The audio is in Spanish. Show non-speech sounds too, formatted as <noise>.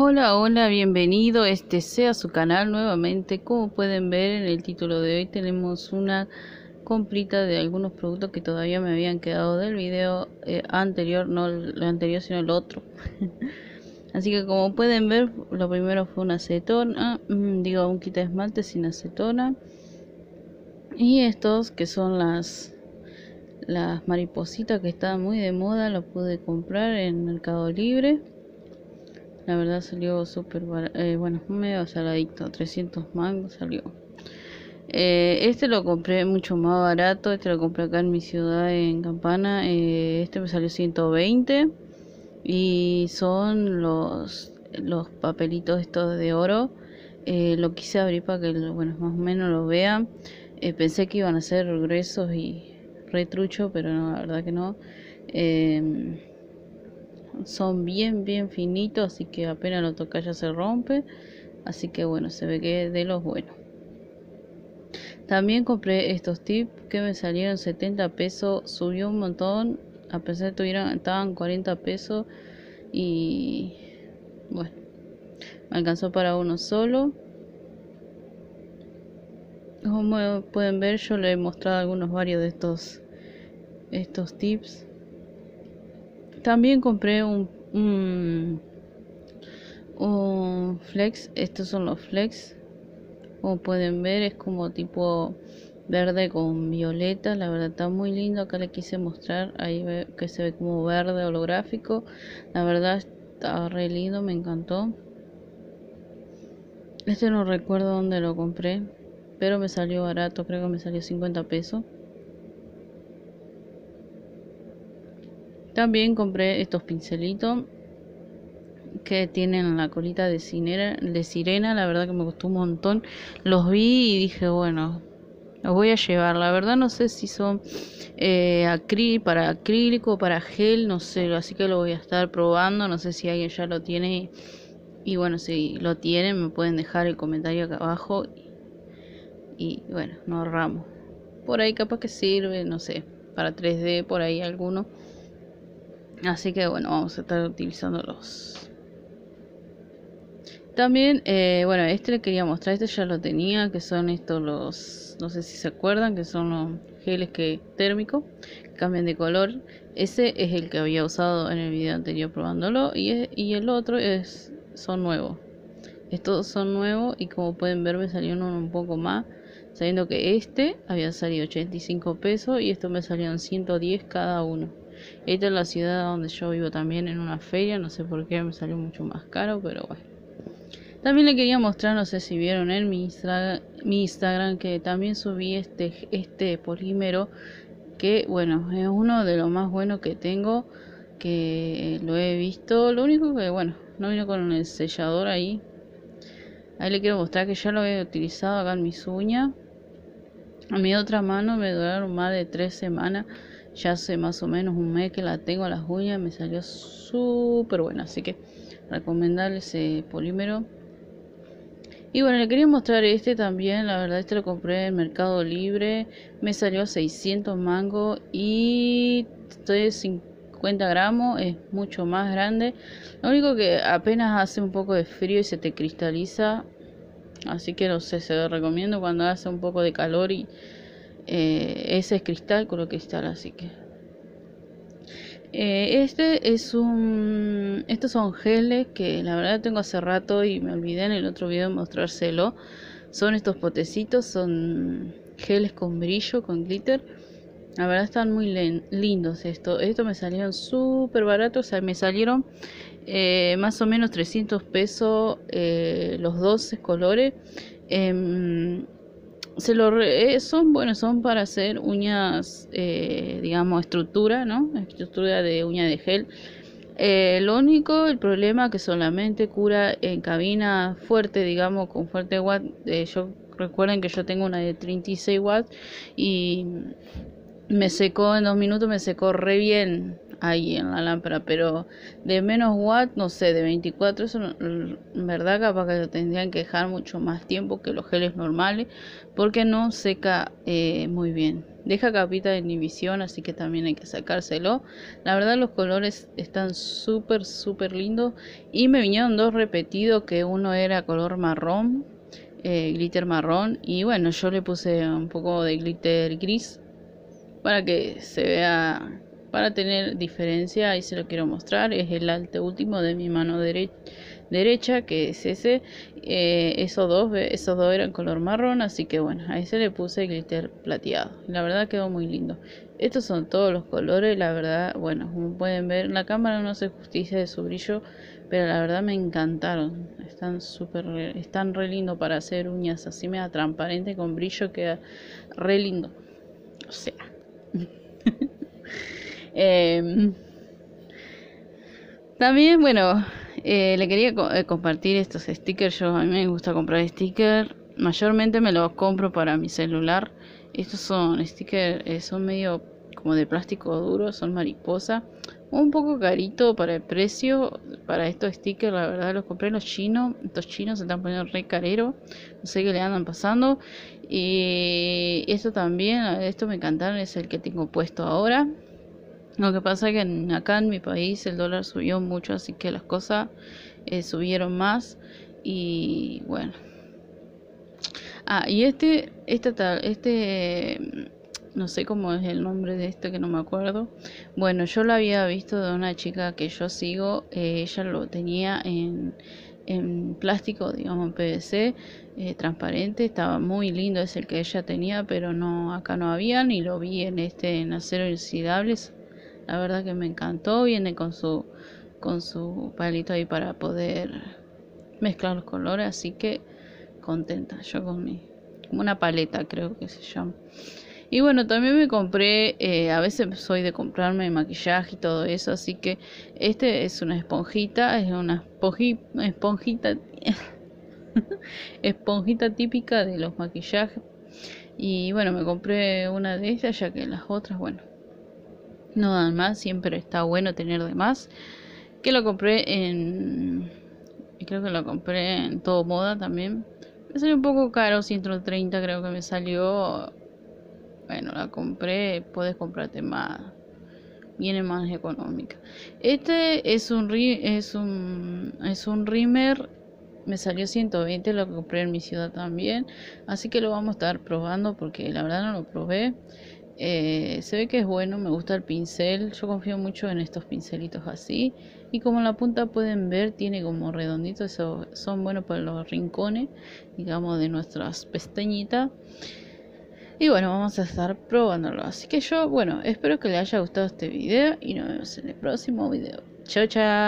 Hola, hola, bienvenido. Este sea su canal nuevamente. Como pueden ver en el título de hoy tenemos una comprita de algunos productos que todavía me habían quedado del video eh, anterior, no el anterior sino el otro. <laughs> Así que como pueden ver, lo primero fue una acetona, mm, digo un kit de esmalte sin acetona. Y estos que son las las maripositas que estaban muy de moda, lo pude comprar en Mercado Libre. La verdad salió súper eh, bueno, medio saladito, 300 mangos salió. Eh, este lo compré mucho más barato, este lo compré acá en mi ciudad en Campana, eh, este me salió 120 y son los los papelitos estos de oro. Eh, lo quise abrir para que bueno, más o menos lo vean. pensé que iban a ser gruesos y retrucho, pero no, la verdad que no son bien bien finitos así que apenas lo toca ya se rompe. Así que bueno se ve que es de los buenos. También compré estos tips que me salieron 70 pesos subió un montón a pesar de que estaban 40 pesos y bueno me alcanzó para uno solo. Como pueden ver yo le he mostrado algunos varios de estos estos tips también compré un, un, flex. Estos son los flex. Como pueden ver es como tipo verde con violeta. La verdad está muy lindo. Acá le quise mostrar. Ahí ve que se ve como verde holográfico. La verdad está re lindo. Me encantó. Este no recuerdo dónde lo compré. Pero me salió barato. Creo que me salió 50 pesos. También compré estos pincelitos que tienen la colita de, de sirena. La verdad que me costó un montón. Los vi y dije, bueno, los voy a llevar. La verdad no sé si son eh, para acrílico para gel, no sé. Así que lo voy a estar probando. No sé si alguien ya lo tiene. Y, bueno, si lo tienen me pueden dejar el comentario acá abajo. Y, y bueno, nos ahorramos. Por ahí capaz que sirve, no sé, para 3D, por ahí alguno. Así que bueno, vamos a estar utilizándolos. También, eh, bueno, este le quería mostrar, este ya lo tenía, que son estos los, no sé si se acuerdan, que son los geles que térmicos, cambian de color. Ese es el que había usado en el video anterior probándolo y, y el otro es, son nuevos. Estos son nuevos y como pueden ver me salió uno un poco más, sabiendo que este había salido 85 pesos y esto me salieron 110 cada uno. Esta es la ciudad donde yo vivo también en una feria, no sé por qué me salió mucho más caro, pero bueno. También le quería mostrar, no sé si vieron en mi, mi Instagram, que también subí este, este polímero, que bueno, es uno de los más buenos que tengo, que lo he visto. Lo único que, bueno, no vino con el sellador ahí. Ahí le quiero mostrar que ya lo he utilizado acá en mis uñas. A mi otra mano me duraron más de tres semanas ya hace más o menos un mes que la tengo a las uñas, me salió súper buena, así que recomendarle ese polímero. Y bueno, le quería mostrar este también, la verdad este lo compré en Mercado Libre, me salió a 600 mangos y estoy 50 gramos, es mucho más grande. Lo único que apenas hace un poco de frío y se te cristaliza, así que no sé, se lo recomiendo cuando hace un poco de calor y eh, ese es cristal, color cristal, así que. Eh, este es un. Estos son geles que la verdad tengo hace rato y me olvidé en el otro video de mostrárselo. Son estos potecitos, son geles con brillo, con glitter. La verdad están muy lindos estos. Estos me salieron súper baratos, o sea, me salieron eh, más o menos 300 pesos los 12 colores. Em, se lo eh, son bueno son para hacer uñas eh, digamos estructura no estructura de uña de gel. Eh, lo único el problema que solamente cura en cabina fuerte digamos con fuerte watt yo recuerden que yo tengo una de 36 watts y me secó en dos minutos me secó re bien ahí en la lámpara, pero de menos watt, no sé, de 24, eso en verdad capaz que lo tendrían que dejar mucho más tiempo que los geles normales, porque no seca eh, muy bien. deja capita de inhibición, así que también hay que sacárselo. La verdad los colores están súper, súper lindos. Y me vinieron dos repetidos, que uno era color marrón, eh, glitter marrón. Y bueno, yo le puse un poco de glitter gris para que se vea para tener diferencia ahí se lo quiero mostrar es el alto último de mi mano derecha que es ese. Eh, esos dos esos dos eran color marrón así que bueno ahí se le puse glitter plateado. La verdad quedó muy lindo. Estos son todos los colores la verdad bueno como pueden ver la cámara no hace justicia de su brillo pero la verdad me encantaron. Están súper están re lindo para hacer uñas así da transparente con brillo queda re lindo. O sea <laughs> Em, también, bueno, eh, le quería eh, compartir estos stickers. Yo a mí me gusta comprar stickers. Mayormente me los compro para mi celular. Estos son stickers, eh, son medio como de plástico duro, son mariposa. Un poco carito para el precio. Para estos stickers, la verdad, los compré los chinos. Estos chinos se están poniendo re carero. No sé qué le andan pasando. Y esto también, esto me encantaron. Es el que tengo puesto ahora. Lo que pasa es que acá en mi país el dólar subió mucho, así que las cosas eh, subieron más. Y bueno. Ah, y este, este este, no sé cómo es el nombre de este que no me acuerdo. Bueno, yo lo había visto de una chica que yo sigo, eh, ella lo tenía en, en plástico, digamos en PVC, eh, transparente, estaba muy lindo, es el que ella tenía, pero no, acá no había, ni lo vi en este en acero inoxidables la verdad que me encantó. Viene con su con su palito ahí para poder mezclar los colores, así que contenta yo con mi como una paleta creo que se llama. Y bueno, también me compré, eh, a veces soy de comprarme maquillaje y todo eso, así que este es una esponjita, es una esponjita, <laughs> esponjita típica de los maquillajes. Y bueno, me compré una de estas, ya que las otras, bueno, no dan más, siempre está bueno tener de más. Que lo compré en. Creo que lo compré en todo moda también. Me salió un poco caro, 130 creo que me salió. Bueno, la compré, puedes comprarte más. Viene más económica. Este es un es un es un Rimmer me salió 120, lo compré en mi ciudad también. Así que lo vamos a estar probando porque la verdad no lo probé. Eh, se ve que es bueno, me gusta el pincel. Yo confío mucho en estos pincelitos así. Y como en la punta pueden ver, tiene como redondito. Eso son buenos para los rincones, digamos, de nuestras pestañitas. Y bueno, vamos a estar probándolo. Así que yo, bueno, espero que les haya gustado este video y nos vemos en el próximo video. Chao, chao.